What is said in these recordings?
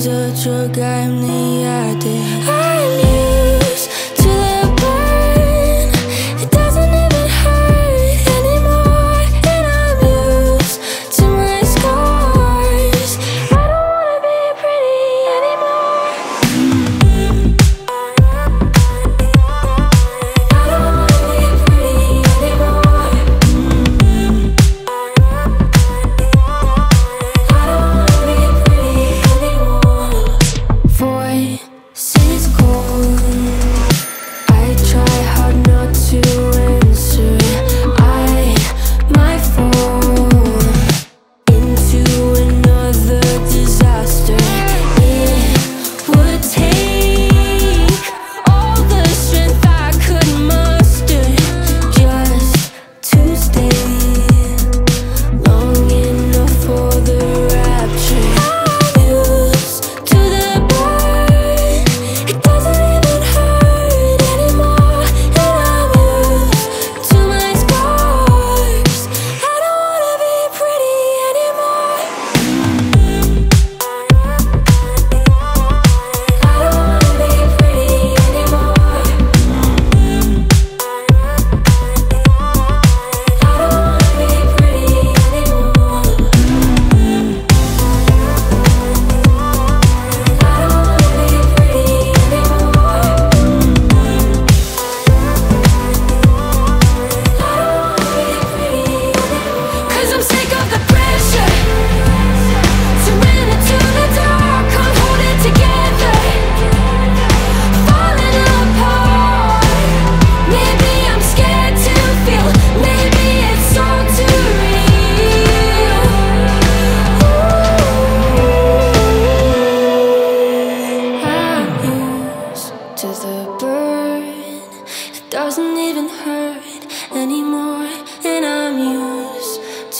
拯救我，不压抑。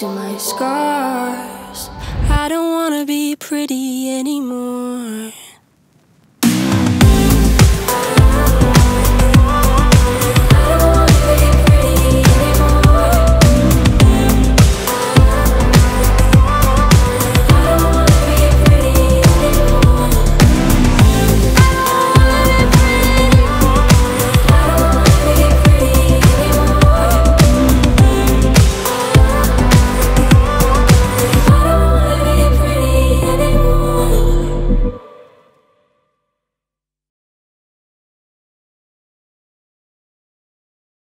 to my scars. I don't wanna be pretty anymore.